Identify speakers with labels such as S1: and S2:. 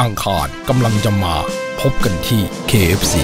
S1: อังคารกำลังจะมาพบกันที่ KFC